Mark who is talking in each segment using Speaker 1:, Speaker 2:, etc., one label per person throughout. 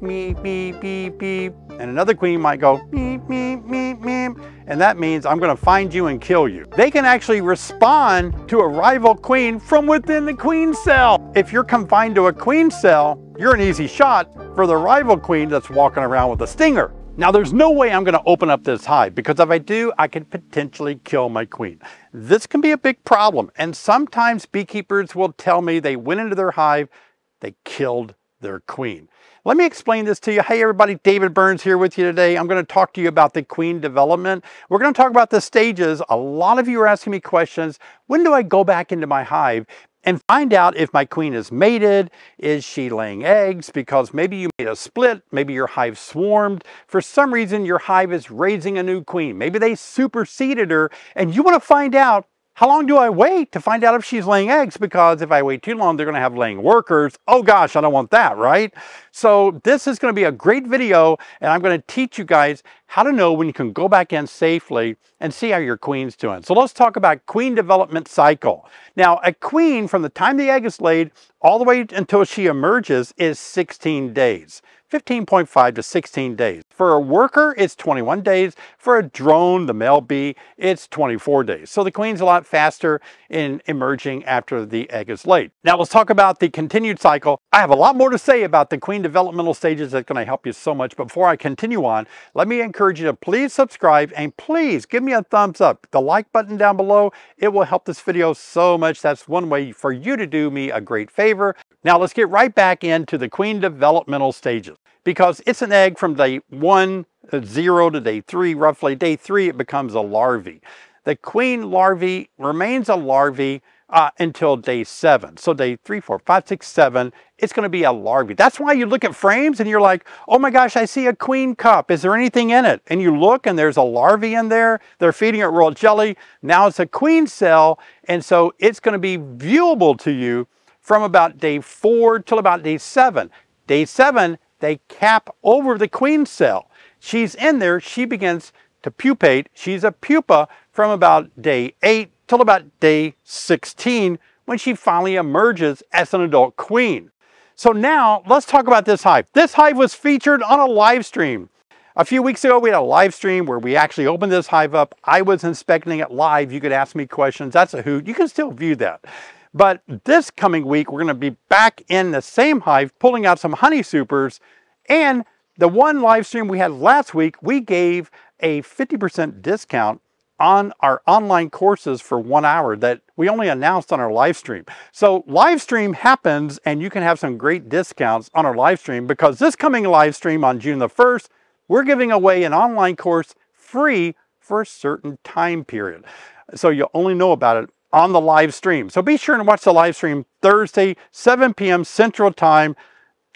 Speaker 1: meep, beep, beep, beep. And another queen might go meep, meep, meep, meep. And that means I'm gonna find you and kill you. They can actually respond to a rival queen from within the queen cell. If you're confined to a queen cell, you're an easy shot for the rival queen that's walking around with a stinger. Now there's no way I'm gonna open up this hive because if I do, I could potentially kill my queen. This can be a big problem. And sometimes beekeepers will tell me they went into their hive, they killed their queen. Let me explain this to you. Hey everybody, David Burns here with you today. I'm going to talk to you about the queen development. We're going to talk about the stages. A lot of you are asking me questions. When do I go back into my hive? and find out if my queen is mated, is she laying eggs, because maybe you made a split, maybe your hive swarmed. For some reason, your hive is raising a new queen. Maybe they superseded her, and you want to find out how long do I wait to find out if she's laying eggs? Because if I wait too long, they're going to have laying workers. Oh gosh, I don't want that, right? So this is going to be a great video, and I'm going to teach you guys how to know when you can go back in safely and see how your queen's doing. So let's talk about queen development cycle. Now, a queen, from the time the egg is laid all the way until she emerges is 16 days. 15.5 to 16 days. For a worker, it's 21 days. For a drone, the male bee, it's 24 days. So the queen's a lot faster in emerging after the egg is laid. Now let's talk about the continued cycle. I have a lot more to say about the queen developmental stages that's going to help you so much. Before I continue on, let me encourage you to please subscribe and please give me a thumbs up. The like button down below, it will help this video so much. That's one way for you to do me a great favor. Now let's get right back into the queen developmental stages because it's an egg from day one, uh, to day three, roughly. Day three, it becomes a larvae. The queen larvae remains a larvae uh, until day seven. So day three, four, five, six, seven, it's going to be a larvae. That's why you look at frames and you're like, oh my gosh, I see a queen cup. Is there anything in it? And you look and there's a larvae in there. They're feeding it royal jelly. Now it's a queen cell. And so it's going to be viewable to you from about day four till about day seven. Day seven, they cap over the queen cell. She's in there, she begins to pupate. She's a pupa from about day 8 till about day 16 when she finally emerges as an adult queen. So now let's talk about this hive. This hive was featured on a live stream. A few weeks ago, we had a live stream where we actually opened this hive up. I was inspecting it live. You could ask me questions. That's a hoot. You can still view that. But this coming week, we're going to be back in the same hive, pulling out some honey supers. And the one live stream we had last week, we gave a 50% discount on our online courses for one hour that we only announced on our live stream. So live stream happens and you can have some great discounts on our live stream because this coming live stream on June the 1st, we're giving away an online course free for a certain time period. So you'll only know about it on the live stream. So be sure and watch the live stream Thursday, 7 p.m. Central Time,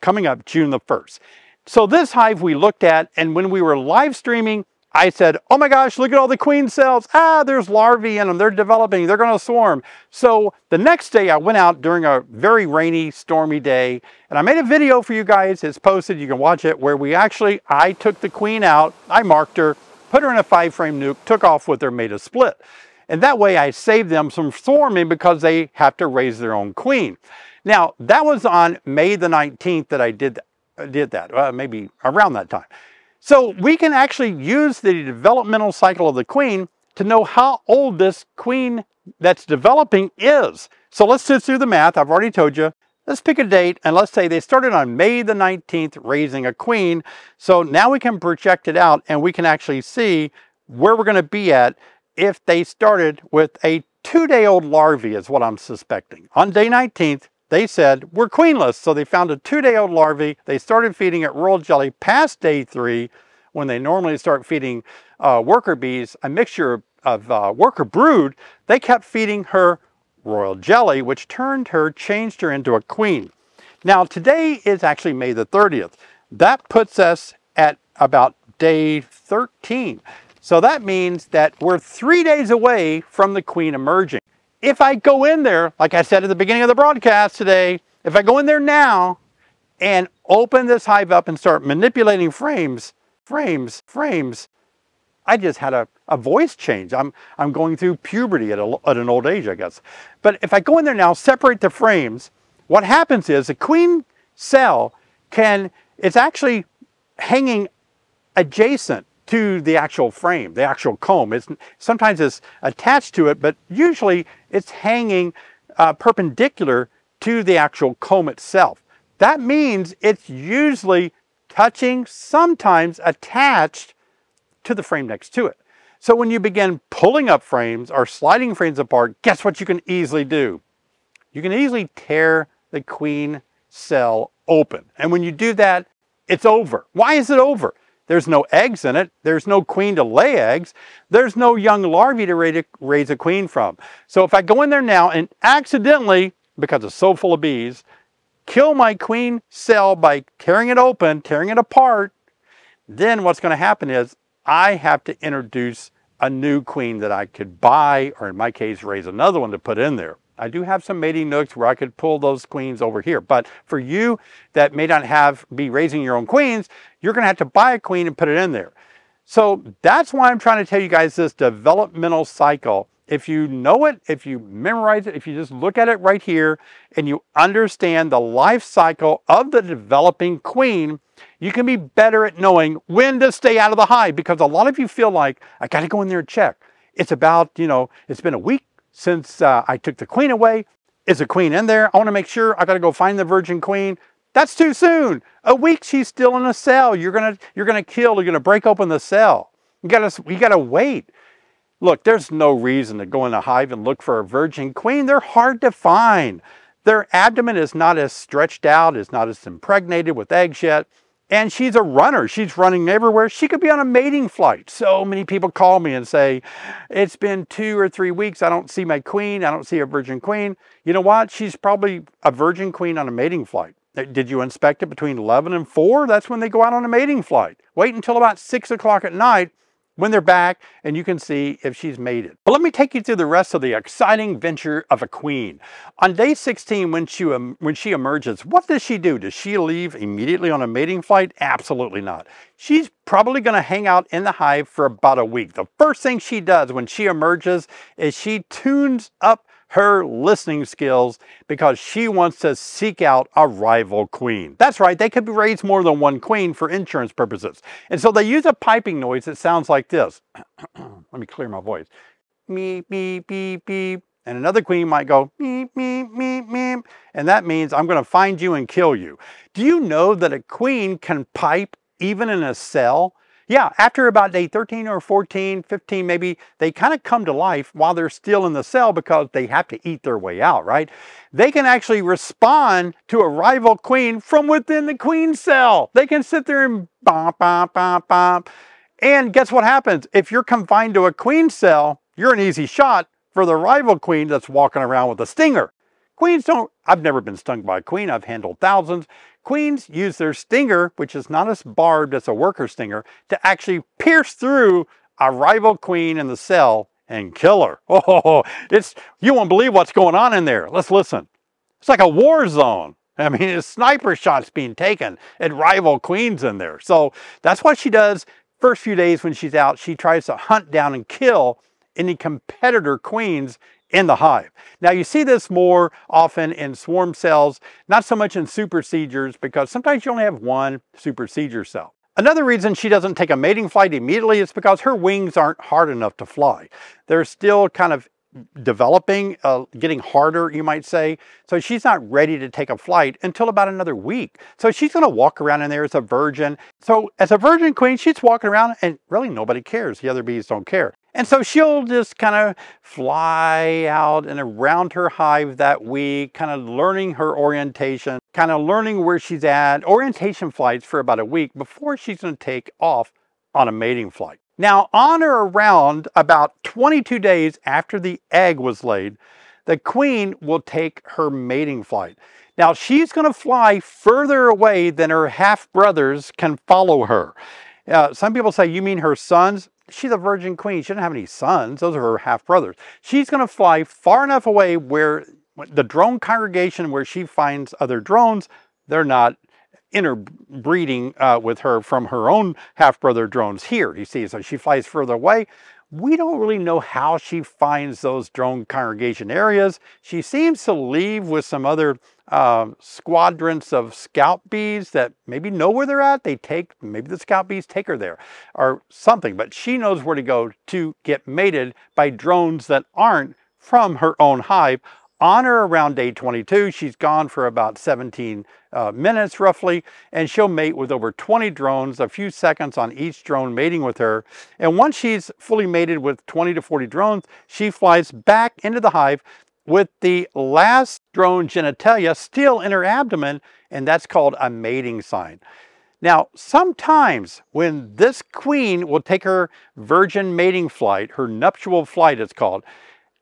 Speaker 1: coming up June the 1st. So this hive we looked at, and when we were live streaming, I said, oh my gosh, look at all the queen cells. Ah, there's larvae in them. They're developing. They're going to swarm. So the next day I went out during a very rainy, stormy day, and I made a video for you guys. It's posted. You can watch it where we actually, I took the queen out. I marked her, put her in a five frame nuc, took off with her, made a split. And that way I save them from swarming because they have to raise their own queen. Now, that was on May the 19th that I did, did that, uh, maybe around that time. So we can actually use the developmental cycle of the queen to know how old this queen that's developing is. So let's just do the math. I've already told you. Let's pick a date and let's say they started on May the 19th raising a queen. So now we can project it out and we can actually see where we're going to be at if they started with a two-day-old larvae is what I'm suspecting. On day 19th, they said, we're queenless. So they found a two-day-old larvae. They started feeding it royal jelly past day three, when they normally start feeding uh, worker bees a mixture of uh, worker brood, they kept feeding her royal jelly, which turned her, changed her into a queen. Now today is actually May the 30th. That puts us at about day 13. So that means that we're three days away from the queen emerging. If I go in there, like I said at the beginning of the broadcast today, if I go in there now and open this hive up and start manipulating frames, frames, frames, I just had a, a voice change. I'm, I'm going through puberty at, a, at an old age, I guess. But if I go in there now, separate the frames, what happens is the queen cell can it's actually hanging adjacent to the actual frame, the actual comb. It's, sometimes it's attached to it, but usually it's hanging uh, perpendicular to the actual comb itself. That means it's usually touching, sometimes attached to the frame next to it. So when you begin pulling up frames or sliding frames apart, guess what you can easily do? You can easily tear the queen cell open. And when you do that, it's over. Why is it over? There's no eggs in it. There's no queen to lay eggs. There's no young larvae to raise a queen from. So if I go in there now and accidentally, because it's so full of bees, kill my queen cell by tearing it open, tearing it apart, then what's going to happen is I have to introduce a new queen that I could buy, or in my case, raise another one to put in there. I do have some mating nucs where I could pull those queens over here. But for you that may not have be raising your own queens, you're going to have to buy a queen and put it in there. So that's why I'm trying to tell you guys this developmental cycle. If you know it, if you memorize it, if you just look at it right here and you understand the life cycle of the developing queen, you can be better at knowing when to stay out of the hive because a lot of you feel like, I got to go in there and check. It's about, you know, it's been a week, since uh, I took the queen away, is a queen in there? I want to make sure I got to go find the virgin queen. That's too soon. A week she's still in a cell. You're gonna you're gonna kill. You're gonna break open the cell. You gotta you gotta wait. Look, there's no reason to go in a hive and look for a virgin queen. They're hard to find. Their abdomen is not as stretched out, is not as impregnated with eggs yet. And she's a runner. She's running everywhere. She could be on a mating flight. So many people call me and say, it's been two or three weeks. I don't see my queen. I don't see a virgin queen. You know what? She's probably a virgin queen on a mating flight. Uh, did you inspect it between 11 and 4? That's when they go out on a mating flight. Wait until about 6 o'clock at night when they're back and you can see if she's made it. But let me take you through the rest of the exciting venture of a queen. On day 16 when she, um, when she emerges, what does she do? Does she leave immediately on a mating flight? Absolutely not. She's probably going to hang out in the hive for about a week. The first thing she does when she emerges is she tunes up her listening skills because she wants to seek out a rival queen. That's right, they could raise more than one queen for insurance purposes. And so they use a piping noise that sounds like this. Let me clear my voice. Meep, beep, beep, beep. And another queen might go, meep, meep, meep, meep. And that means I'm going to find you and kill you. Do you know that a queen can pipe even in a cell? Yeah, after about day 13 or 14, 15 maybe, they kind of come to life while they're still in the cell because they have to eat their way out, right? They can actually respond to a rival queen from within the queen cell. They can sit there and bop, bop, bop, bop. And guess what happens? If you're confined to a queen cell, you're an easy shot for the rival queen that's walking around with a stinger. Queens don't, I've never been stung by a queen. I've handled thousands. Queens use their stinger, which is not as barbed as a worker stinger, to actually pierce through a rival queen in the cell and kill her. Oh, it's, you won't believe what's going on in there. Let's listen. It's like a war zone. I mean, it's sniper shots being taken at rival queens in there. So that's what she does. First few days when she's out, she tries to hunt down and kill any competitor queens in the hive. Now you see this more often in swarm cells, not so much in supersedures because sometimes you only have one supersedure cell. Another reason she doesn't take a mating flight immediately is because her wings aren't hard enough to fly. They're still kind of developing, uh, getting harder, you might say. So she's not ready to take a flight until about another week. So she's going to walk around in there as a virgin. So as a virgin queen, she's walking around and really nobody cares. The other bees don't care. And so she'll just kind of fly out and around her hive that week, kind of learning her orientation, kind of learning where she's at, orientation flights for about a week before she's going to take off on a mating flight. Now, on or around about 22 days after the egg was laid, the queen will take her mating flight. Now, she's going to fly further away than her half-brothers can follow her. Uh, some people say, you mean her sons? She's a virgin queen. She doesn't have any sons. Those are her half-brothers. She's going to fly far enough away where the drone congregation where she finds other drones, they're not interbreeding uh, with her from her own half-brother drones here, you see. So she flies further away. We don't really know how she finds those drone congregation areas. She seems to leave with some other uh, squadrons of scout bees that maybe know where they're at. They take, maybe the scout bees take her there or something, but she knows where to go to get mated by drones that aren't from her own hive on or around day 22, she's gone for about 17 uh, minutes roughly, and she'll mate with over 20 drones, a few seconds on each drone mating with her. And once she's fully mated with 20 to 40 drones, she flies back into the hive with the last drone genitalia still in her abdomen, and that's called a mating sign. Now, sometimes when this queen will take her virgin mating flight, her nuptial flight it's called,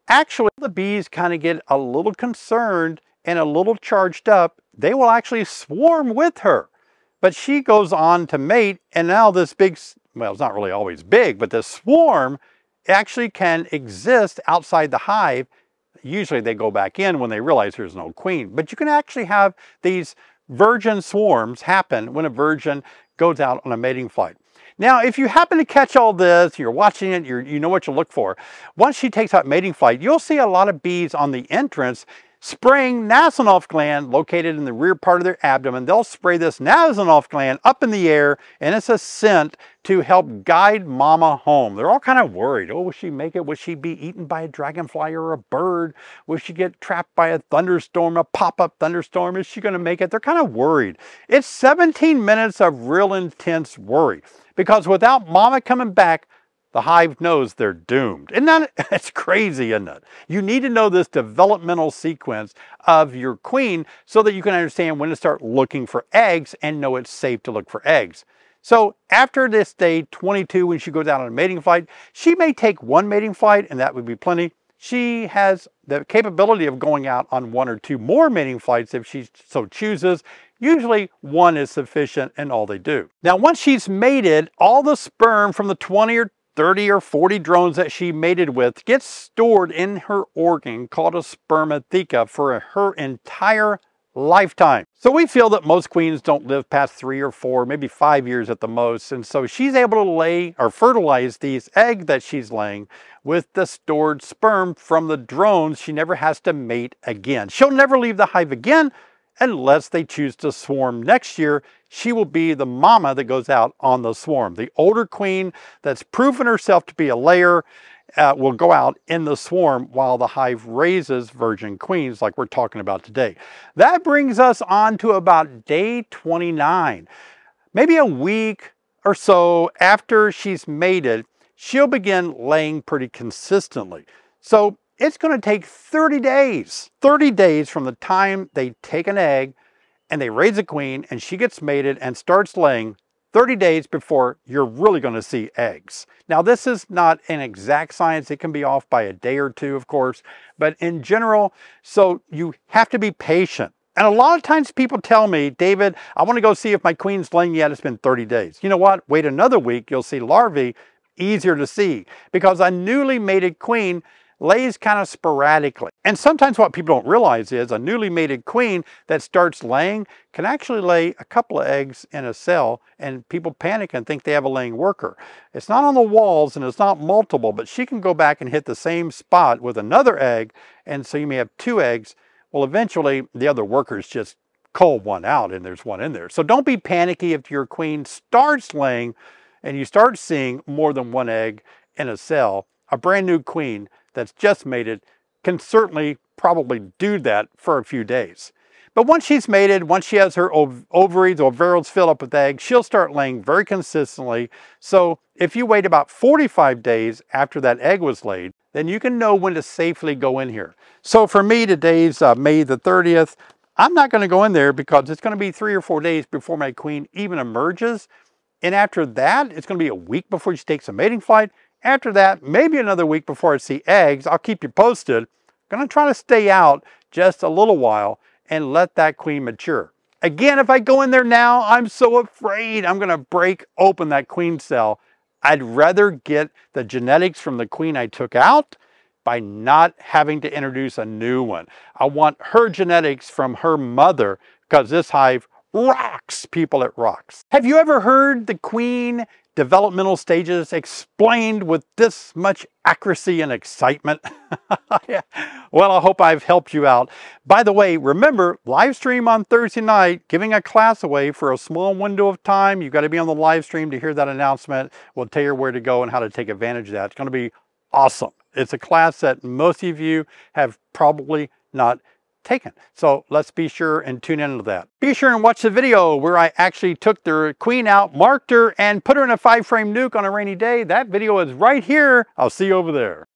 Speaker 1: Actually, the bees kind of get a little concerned and a little charged up. They will actually swarm with her. But she goes on to mate, and now this big, well, it's not really always big, but this swarm actually can exist outside the hive. Usually they go back in when they realize there's no queen. But you can actually have these virgin swarms happen when a virgin goes out on a mating flight. Now, if you happen to catch all this, you're watching it, you're, you know what to look for. Once she takes out mating flight, you'll see a lot of bees on the entrance spraying Nasonov gland located in the rear part of their abdomen. They'll spray this Nasonov gland up in the air and it's a scent to help guide mama home. They're all kind of worried. Oh, will she make it? Will she be eaten by a dragonfly or a bird? Will she get trapped by a thunderstorm, a pop-up thunderstorm? Is she going to make it? They're kind of worried. It's 17 minutes of real intense worry because without mama coming back, the hive knows they're doomed. Isn't that, it's crazy, isn't it? You need to know this developmental sequence of your queen so that you can understand when to start looking for eggs and know it's safe to look for eggs. So after this day 22, when she goes out on a mating flight, she may take one mating flight and that would be plenty. She has the capability of going out on one or two more mating flights if she so chooses. Usually one is sufficient and all they do. Now, once she's mated, all the sperm from the 20 or 30 or 40 drones that she mated with gets stored in her organ called a spermatheca for her entire lifetime. So we feel that most queens don't live past three or four, maybe five years at the most. And so she's able to lay or fertilize these eggs that she's laying with the stored sperm from the drones. She never has to mate again. She'll never leave the hive again unless they choose to swarm next year. She will be the mama that goes out on the swarm. The older queen that's proven herself to be a layer uh, will go out in the swarm while the hive raises virgin queens like we're talking about today. That brings us on to about day 29. Maybe a week or so after she's mated, she'll begin laying pretty consistently. So it's going to take 30 days, 30 days from the time they take an egg and they raise a queen and she gets mated and starts laying 30 days before you're really going to see eggs. Now, this is not an exact science. It can be off by a day or two, of course, but in general, so you have to be patient. And a lot of times people tell me, David, I want to go see if my queen's laying yet. It's been 30 days. You know what? Wait another week. You'll see larvae easier to see because a newly mated queen lays kind of sporadically. And sometimes what people don't realize is a newly mated queen that starts laying can actually lay a couple of eggs in a cell and people panic and think they have a laying worker. It's not on the walls and it's not multiple, but she can go back and hit the same spot with another egg. And so you may have two eggs. Well, eventually the other workers just cull one out and there's one in there. So don't be panicky if your queen starts laying and you start seeing more than one egg in a cell. A brand new queen that's just mated can certainly probably do that for a few days. But once she's mated, once she has her ov ovaries or ovarioles filled up with eggs, she'll start laying very consistently. So if you wait about 45 days after that egg was laid, then you can know when to safely go in here. So for me, today's uh, May the 30th. I'm not going to go in there because it's going to be three or four days before my queen even emerges. And after that, it's going to be a week before she takes a mating flight. After that, maybe another week before I see eggs, I'll keep you posted. I'm gonna try to stay out just a little while and let that queen mature. Again, if I go in there now, I'm so afraid I'm gonna break open that queen cell. I'd rather get the genetics from the queen I took out by not having to introduce a new one. I want her genetics from her mother because this hive rocks, people, it rocks. Have you ever heard the Queen developmental stages explained with this much accuracy and excitement? Well, I hope I've helped you out. By the way, remember, live stream on Thursday night, giving a class away for a small window of time. You've got to be on the live stream to hear that announcement. We'll tell you where to go and how to take advantage of that. It's going to be awesome. It's a class that most of you have probably not taken. So let's be sure and tune into that. Be sure and watch the video where I actually took the queen out, marked her, and put her in a five frame nuc on a rainy day. That video is right here. I'll see you over there.